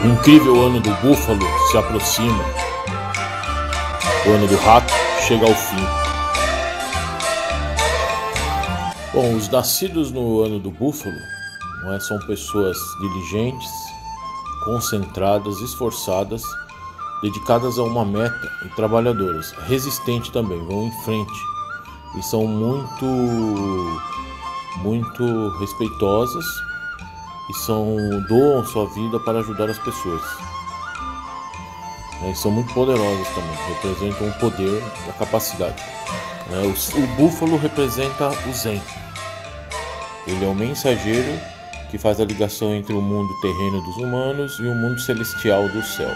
O incrível ano do búfalo se aproxima. O ano do rato chega ao fim. Bom, os nascidos no ano do búfalo não é, são pessoas diligentes, concentradas, esforçadas, dedicadas a uma meta e trabalhadoras, resistentes também, vão em frente e são muito, muito respeitosas e são doam sua vida para ajudar as pessoas. É, e são muito poderosas também, representam o poder, a capacidade. É, o, búfalo representa o Zen. Ele é o mensageiro que faz a ligação entre o mundo terreno dos humanos e o mundo celestial do céu.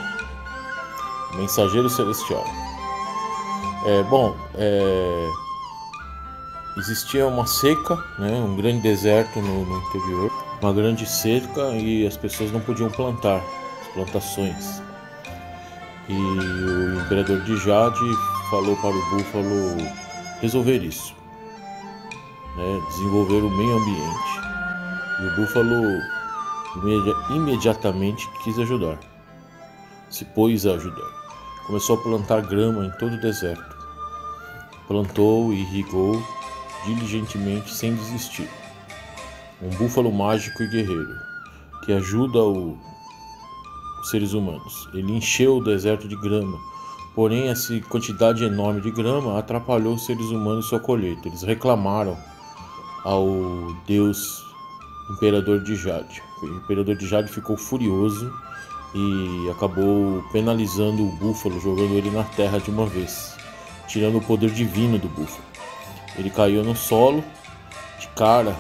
Mensageiro celestial. É, bom, é, existia uma seca, né, um grande deserto no, no interior, uma grande cerca e as pessoas não podiam plantar as plantações. E o imperador de Jade falou para o búfalo resolver isso, né, desenvolver o meio ambiente. E o búfalo imediatamente quis ajudar, se pôs a ajudar. Começou a plantar grama em todo o deserto. Plantou e irrigou diligentemente sem desistir. Um búfalo mágico e guerreiro que ajuda o, os seres humanos. Ele encheu o deserto de grama, porém essa quantidade enorme de grama atrapalhou os seres humanos e sua colheita. Eles reclamaram ao deus imperador de Jade. O imperador de Jade ficou furioso e acabou penalizando o búfalo, jogando ele na terra de uma vez, tirando o poder divino do búfalo. Ele caiu no solo, de cara,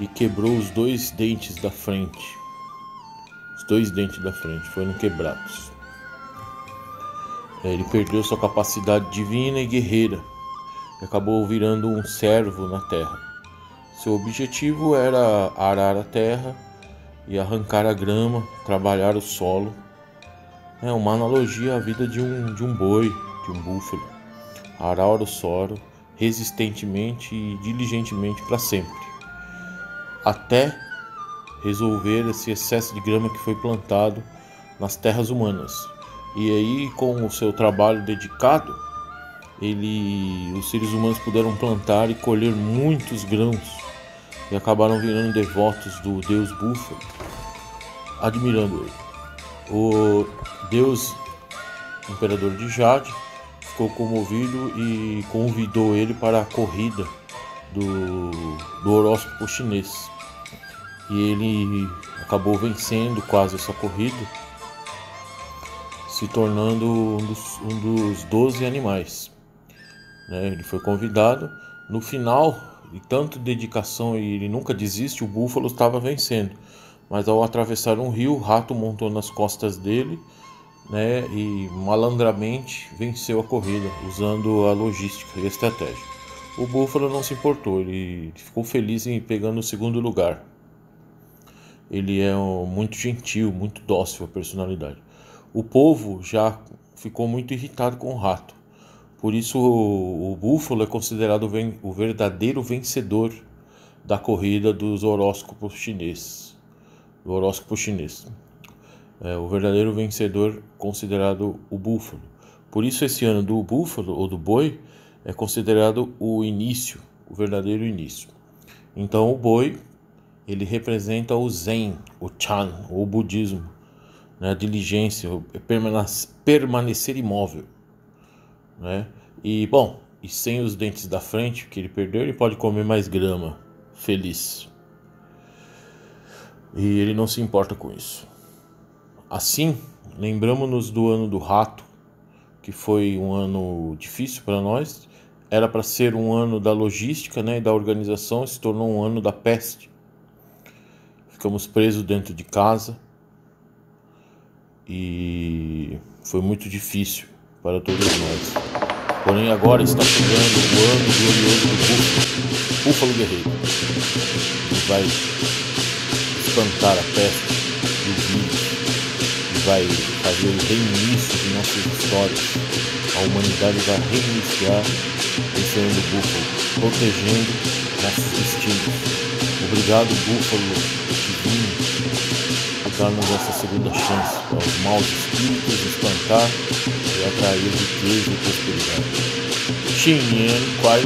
e quebrou os dois dentes da frente. Os dois dentes da frente foram quebrados. É, ele perdeu sua capacidade divina e guerreira e acabou virando um servo na terra. Seu objetivo era arar a terra e arrancar a grama, trabalhar o solo. É uma analogia à vida de um, de um boi, de um búfalo. Arar o solo resistentemente e diligentemente para sempre, até resolver esse excesso de grama que foi plantado nas terras humanas. E aí, com o seu trabalho dedicado, ele, os seres humanos puderam plantar e colher muitos grãos e acabaram virando devotos do deus Búfalo, admirando ele. O deus imperador de Jade ficou comovido e convidou ele para a corrida do, do horóscopo chinês. E ele acabou vencendo quase essa corrida, se tornando um dos, um dos 12 animais. Né? Ele foi convidado. No final, de tanta dedicação e ele nunca desiste, o búfalo estava vencendo. Mas ao atravessar um rio, o rato montou nas costas dele né, e malandramente venceu a corrida usando a logística e a estratégia. O Búfalo não se importou, ele ficou feliz em pegando o segundo lugar. Ele é muito gentil, muito dócil a personalidade. O povo já ficou muito irritado com o rato. Por isso o, o búfalo é considerado o verdadeiro vencedor da corrida dos horóscopos chineses. Do horóscopo chinês é, o verdadeiro vencedor considerado o búfalo. Por isso esse ano do búfalo ou do boi é considerado o início, o verdadeiro início. Então o boi ele representa o Zen, o Chan, o budismo, né, a diligência, permanecer imóvel, né? E bom, e sem os dentes da frente que ele perdeu, ele pode comer mais grama, feliz. E ele não se importa com isso. Assim, lembramos-nos do ano do rato, que foi um ano difícil para nós. Era para ser um ano da logística né, e da organização, se tornou um ano da peste. Ficamos presos dentro de casa e foi muito difícil para todos nós. Porém, agora está chegando o ano glorioso do búfalo, búfalo guerreiro, que vai espantar a peste vai fazer o reinício de nossas histórias. A humanidade vai reiniciar esse ano do búfalo, protegendo nossos destinos. Obrigado, búfalo divino. dar-nos essa segunda chance aos maus espíritos espantar e atrair riqueza e prosperidade. Xinyan Kuai